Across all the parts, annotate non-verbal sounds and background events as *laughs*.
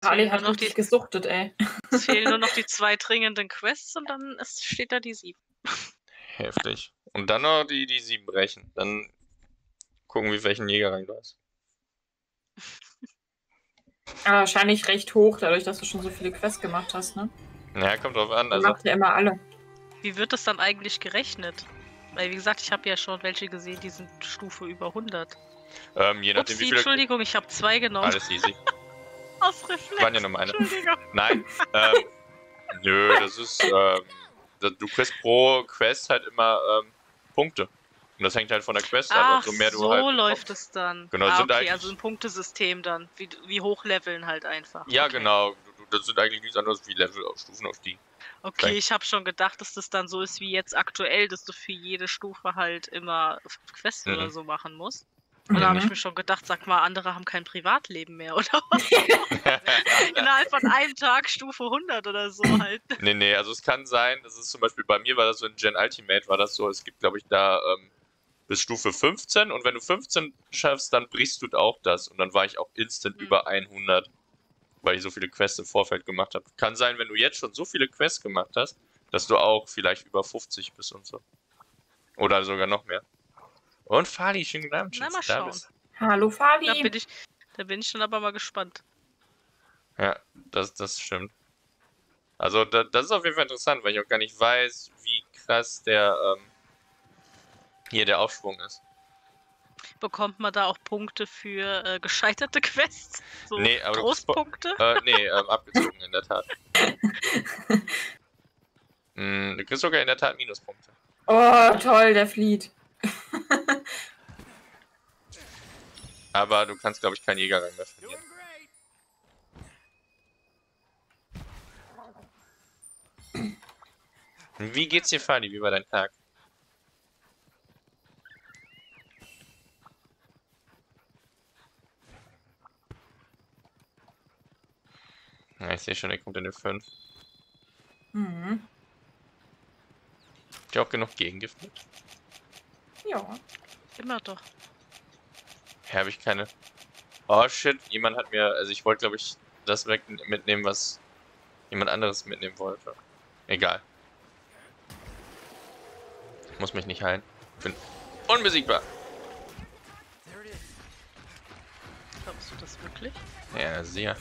Ali hat noch die, gesuchtet, ey. es fehlen nur noch die *laughs* zwei dringenden Quests und dann ist, steht da die sieben. Heftig. Und dann noch die, die sieben brechen. Dann gucken wir, welchen Jägerrang du hast. *laughs* Aber wahrscheinlich recht hoch, dadurch, dass du schon so viele Quests gemacht hast, ne? Naja, kommt drauf an. Du Also, machst ja immer alle. Wie wird das dann eigentlich gerechnet? Weil, wie gesagt, ich habe ja schon welche gesehen, die sind Stufe über 100. ähm, je nachdem, Upsi, wie viele. Entschuldigung, ich habe zwei genommen. Alles easy. *laughs* Aus Reflex. Waren ja nur meine. *laughs* Nein. Ähm, nö, das ist. Ähm, du kriegst pro Quest halt immer ähm, Punkte. Und das hängt halt von der Quest ab. Ach, Und so mehr du so halt. läuft es dann. Genau, ah, sind okay, also ein Punktesystem dann. Wie, wie hochleveln halt einfach. Ja, okay. genau. Das sind eigentlich nichts anderes wie Level auf Stufenaufstieg. Okay, Vielleicht. ich habe schon gedacht, dass das dann so ist wie jetzt aktuell, dass du für jede Stufe halt immer Quests Mhm. oder so machen musst. Und da habe ich mir schon gedacht, sag mal, andere haben kein Privatleben mehr, oder? *laughs* was? Innerhalb von einem Tag Stufe 100 oder so halt. *laughs* Nee, nee, also es kann sein, das ist zum Beispiel bei mir war das so in Gen Ultimate, war das so, es gibt glaube ich da ähm, bis Stufe 15 und wenn du 15 schaffst, dann brichst du auch das und dann war ich auch instant Mhm. über 100, weil ich so viele Quests im Vorfeld gemacht habe. Kann sein, wenn du jetzt schon so viele Quests gemacht hast, dass du auch vielleicht über 50 bist und so. Oder sogar noch mehr. Und Fali, schönen guten Abend, Na, Schatz, mal da schauen. bist. Hallo, Da Fali. bin ich, da bin ich dann aber mal gespannt. Ja, das, das stimmt. Also da, das ist auf jeden Fall interessant, weil ich auch gar nicht weiß, wie krass der ähm, hier der Aufschwung ist. Bekommt man da auch Punkte für äh, gescheiterte Quests? So Nee, aber Trostpunkte? Äh, nee, ähm, *laughs* abgezogen in der Tat. Hm, *laughs* du kriegst sogar in der Tat Minuspunkte. Oh, toll, der flieht. Aber du kannst, glaube ich, keinen Jägerrang mehr verlieren. Wie geht's dir, Fadi? Wie war dein Tag? Ja, ich sehe schon, er kommt in den 5. Mhm. Habt ihr auch genug Gegengift mit? Ja. Immer doch. Ja, habe ich keine. Oh shit, jemand hat mir, also ich wollte glaube ich das weg mitnehmen, was jemand anderes mitnehmen wollte. Egal. Ich muss mich nicht heilen. Ich bin unbesiegbar. Glaubst du das wirklich? Ja, sehr.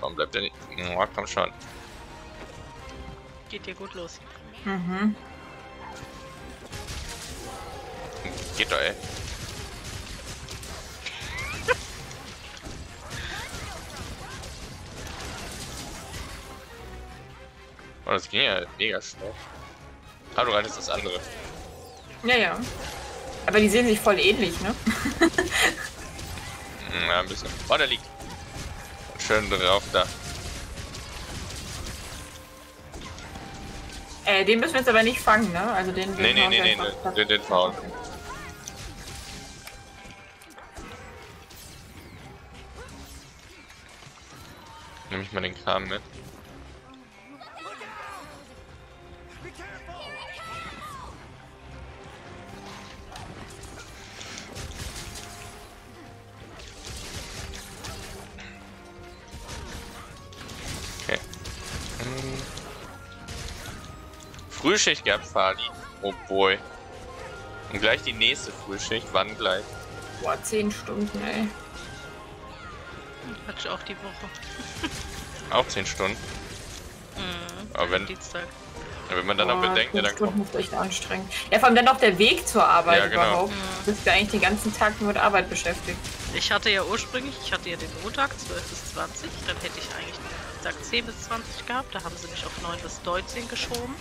Warum bleibt der nicht? Oh, komm schon. Geht dir gut los. Mhm. Geht doch, ey. Oh, das ging ja mega schnell. Ah, du reitest das andere. Ja, ja. Aber die sehen sich voll ähnlich, ne? *laughs* Ja, ein bisschen. Oh, der liegt. Schön drauf da. Äh, den müssen wir jetzt aber nicht fangen, ne? Also den. Den nee, nee, nee, nee, platt. den, den Frauen. Nehme ich mal den Kram mit. Hm. Frühschicht gehabt, Fadi. Oh boy. Und gleich die nächste Frühschicht. Wann gleich? Boah, 10 Stunden, ey. Ich auch die Woche. *laughs* Auch 10 Stunden. Mhm. Aber wenn, Dienstag. wenn man dann noch Boah, bedenkt, ja, 10 dann kommt. Stunden ist echt anstrengend. Ja, vor allem dann noch der Weg zur Arbeit Ja, genau. überhaupt. Mhm. Du bist ja eigentlich den ganzen Tag nur mit Arbeit beschäftigt. Ich hatte ja ursprünglich, ich hatte ja den Montag 12 bis 20, dann hätte ich eigentlich den Dienstag 10 bis 20 gehabt, da haben sie mich auf 9 bis 19 geschoben.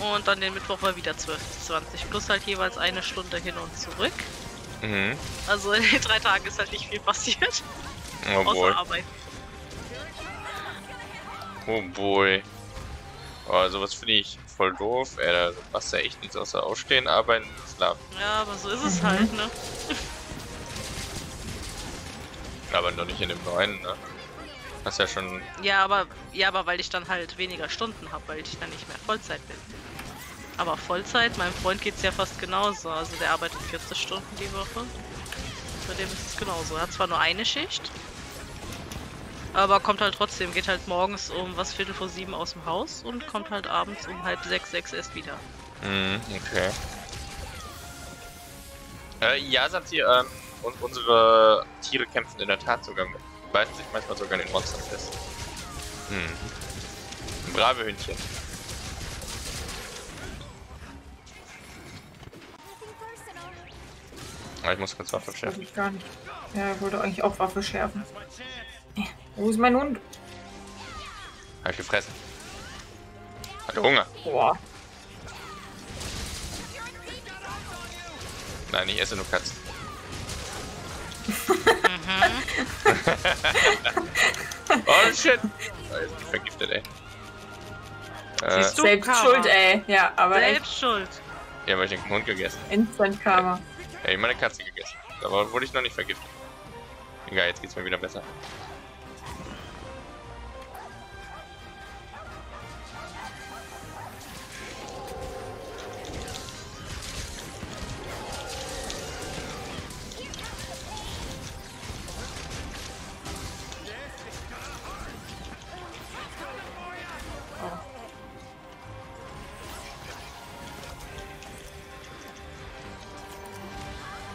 Und dann den Mittwoch war wieder 12 bis 20, plus halt jeweils eine Stunde hin und zurück. Mhm. Also in den drei Tagen ist halt nicht viel passiert, Oh boy. Oh boy. Oh, sowas finde ich voll doof. Ey, da machst du echt nichts außer aufstehen, arbeiten, schlafen. Ja, aber so ist es halt, ne? Aber noch nicht in dem neuen, ne? Hast ja schon. Ja, aber ja, aber weil ich dann halt weniger Stunden habe, weil ich dann nicht mehr Vollzeit bin. Aber Vollzeit, meinem Freund geht's ja fast genauso. Also der arbeitet 40 Stunden die Woche. Bei dem ist es genauso. Er hat zwar nur eine Schicht, Aber kommt halt trotzdem, geht halt morgens um was Viertel vor sieben aus dem Haus und kommt halt abends um halb sechs, sechs erst wieder. Mhm, okay. Äh, ja, sagt sie, ähm, und unsere Tiere kämpfen in der Tat sogar mit. Beißen sich manchmal sogar in den Monstern fest. Hm. Brave Hündchen. Ah, ich muss kurz Waffe schärfen. ich gar nicht. Ja, ich wollte eigentlich auch Waffe schärfen. Äh, Wo ist mein Hund? Hab ich gefressen. Hatte Hunger. Boah. Nein, ich esse nur Katzen. *laughs* *laughs* oh shit! Oh, vergiftet, ey. Äh, Siehst du? Selbst Karma. schuld, ey. Ja, aber echt Selbst schuld. ja, weil ich den Hund gegessen. Instant Karma. Ja, ich meine Katze gegessen. Aber wurde ich noch nicht vergiftet. Egal, jetzt geht's mir wieder besser.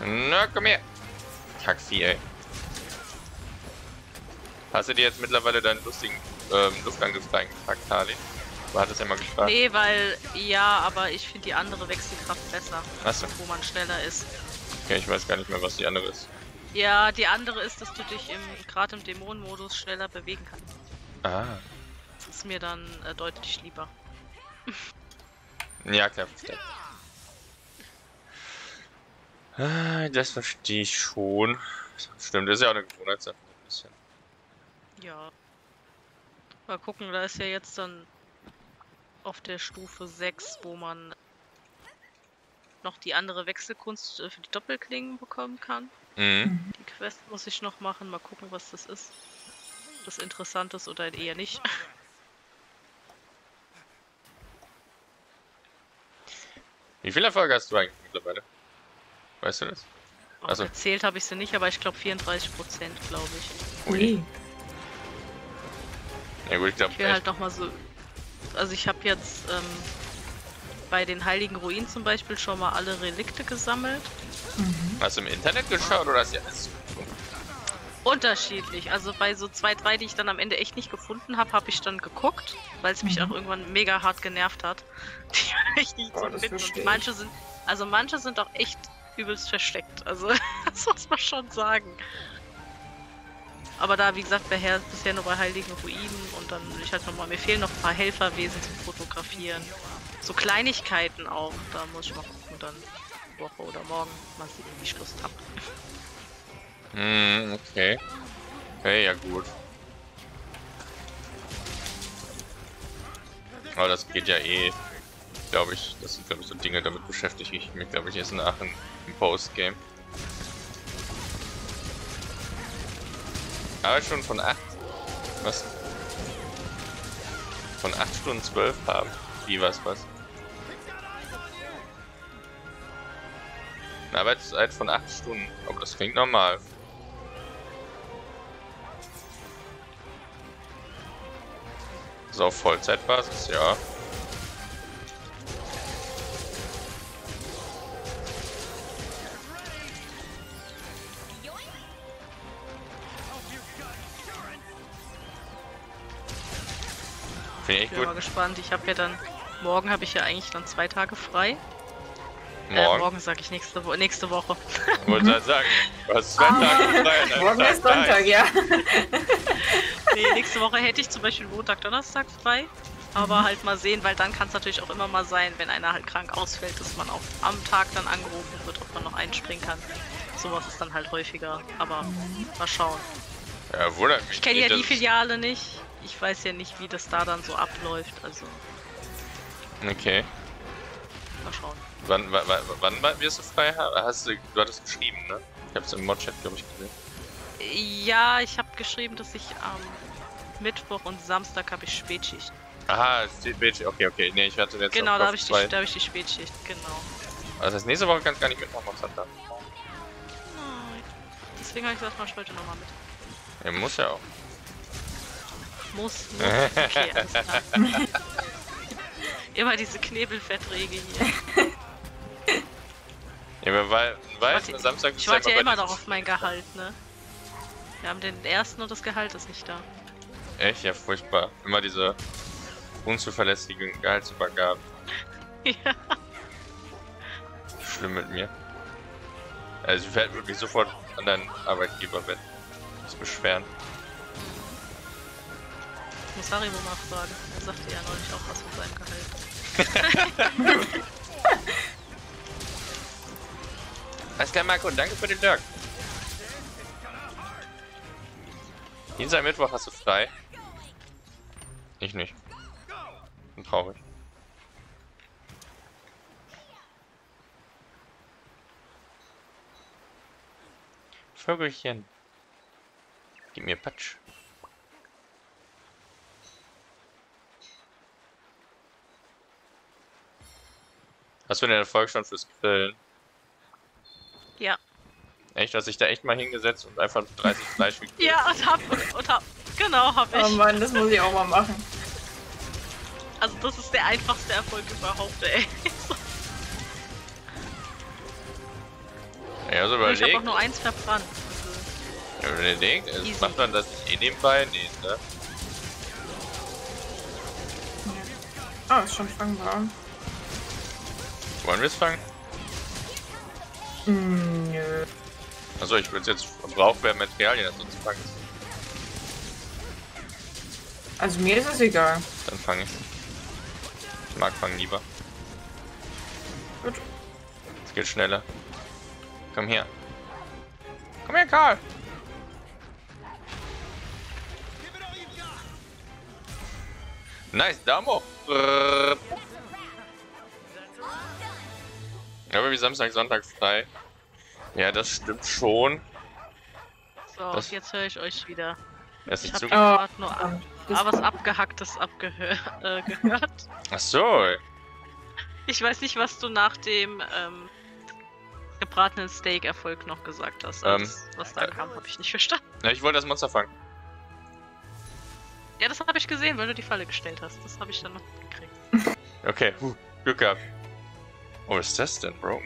Na, komm her. Kackvieh, ey. Hast du dir jetzt mittlerweile deinen lustigen ähm, Luftangriff reingepackt, Harley? Du hattest ja mal gefragt. Nee, weil, ja, aber ich finde die andere Wechselkraft besser, Achso, wo man schneller ist. okay, ich weiß gar nicht mehr, was die andere ist. Ja, die andere ist, dass du dich im gerade im Dämonenmodus schneller bewegen kannst. Ah. Das ist mir dann äh, deutlich lieber. Ja, klar, verstehe. Ah, Das verstehe ich schon. Stimmt, das ist ja auch eine Gewohnheitssache. ein bisschen. Ja. Mal gucken, da ist ja jetzt dann auf der Stufe 6, wo man noch die andere Wechselkunst äh, für die Doppelklingen bekommen kann. Mhm. Die Quest muss ich noch machen, mal gucken, was das ist. Ob Das interessant ist oder eher nicht. Wie viele Erfolge hast du eigentlich mittlerweile? Weißt du das? Also- Erzählt habe ich sie nicht, aber ich glaube 34 Prozent, glaube ich. Ui. Ja gut, ich glaube Ich will halt noch mal so. Also ich habe jetzt ähm, bei den Heiligen Ruinen zum Beispiel schon mal alle Relikte gesammelt. Hast du im Internet geschaut oder hast du alles Unterschiedlich. Also bei so zwei, drei, die ich dann am Ende echt nicht gefunden habe, habe ich dann geguckt, weil es mich Mhm. auch irgendwann mega hart genervt hat. *laughs* Die echt nicht Boah, zu das finden. Und ich. manche sind, also manche sind auch echt übelst versteckt. Also *laughs* das muss man schon sagen. Aber da, wie gesagt, bisher, nur bei Heiligen Ruinen und dann will ich halt nochmal, mir fehlen noch ein paar Helferwesen zum Fotografieren. So Kleinigkeiten auch. Da muss ich mal gucken, dann Woche oder morgen mal sehen, wie ich Lust habe. Hm, okay. Okay, ja gut. Aber das geht ja eh, glaube ich. Das sind, glaube ich, so Dinge, damit beschäftige ich mich, glaube ich, erst nach im Postgame. Aber schon von 8. Was? Von 8 Stunden 12 haben. Wie was, was? Eine Arbeitszeit von 8 Stunden. Aber das klingt normal. So Vollzeitbasis, ja. Finde ich Ich bin mal gut. gespannt. Ich habe ja dann, morgen habe ich ja eigentlich dann zwei Tage frei. Äh, Morgen. morgen sage ich nächste, Wo nächste Woche. Wollte *laughs* gerade sagen, hast zwei Tage frei. einem *laughs* Morgen ist Sonntag, ja. *laughs* nee, nächste Woche hätte ich zum Beispiel Montag, Donnerstag frei. Aber halt mal sehen, weil dann kann es natürlich auch immer mal sein, wenn einer halt krank ausfällt, dass man auch am Tag dann angerufen wird, ob man noch einspringen kann. Sowas ist dann halt häufiger. Aber mal schauen. Ja, wundert mich Ich kenne ja die Filiale nicht. Ich weiß ja nicht, wie das da dann so abläuft. Also Okay. mal schauen. Wann, wann, wann wirst du frei haben? Hast du, du hattest geschrieben, ne? Ich hab's im Modchat, glaube ich, gesehen. Ja, ich habe geschrieben, dass ich am Mittwoch und Samstag habe ich Spätschicht. Aha, Bildschirm. Okay, okay. Nee, ich hatte jetzt Genau, da habe ich, die- da hab ich die Spätschicht, genau. Also das nächste Woche kannst du gar nicht mitmachen auf Sonntag. Nein. Deswegen habe ich gesagt, mach ich heute nochmal mit. Ja, muss ja auch. Muss, muss. Okay, alles klar. Immer diese Knebelverträge hier. Ja, weil, weil warte- Samstag Ich warte ja immer noch auf mein Gehalt, ne? Wir haben den ersten und das Gehalt ist nicht da. Echt, ja, furchtbar. Immer diese unzuverlässigen Gehaltsübergaben. *laughs* ja. Schlimm mit mir. Also ich werde wirklich sofort an deinen Arbeitgeber wenden. Das beschweren. Muss Haribo mal fragen. Er sagte ja neulich auch was von seinem Gehalt. *laughs* Alles klar, Marco, danke für den Lurk. Dienstag, Mittwoch hast du frei. Ich nicht. Bin traurig. Vögelchen. Gib mir Patsch. Hast du denn Erfolg schon fürs Grillen? Ja. Echt? Hast dich da echt mal hingesetzt und einfach 30 *laughs* Fleisch gegrillt? Ja, und hab, und hab, genau, hab ich. Oh Mann, das muss ich auch mal machen. Also das ist der einfachste Erfolg überhaupt, ey. Ja, also ich habe auch überlegt, nur eins verbrannt. Also, überlegt, Easy. macht man das nicht eh nebenbei? Nee, ne? Ah, ist schon fangbar. Wollen wir es fangen? Hm, nö. Also ich würde jetzt verbraucht werden Materialien, sonst fange ich Also mir ist es egal. Dann fange ich. Ich mag fangen lieber. Gut. Es geht schneller. Komm her. Komm her, Karl. Nice, Damo. Brrr. Aber wie Samstag, Sonntag frei. Ja, das stimmt schon. so, Das- jetzt höre ich euch wieder. Das Ich ist habe gerade nur das- aber was abgehacktes abgehör *laughs* äh, gehört. Ach so. Ich weiß nicht, was du nach dem ähm, gebratenen Steak-Erfolg noch gesagt hast. Ähm, das, was da äh, kam, habe ich nicht verstanden. Ja, ich wollte das Monster fangen. Ja, das habe ich gesehen, weil du die Falle gestellt hast. Das habe ich dann noch gekriegt. Okay, huh, Glück gehabt. Oh, was ist das denn, Bro?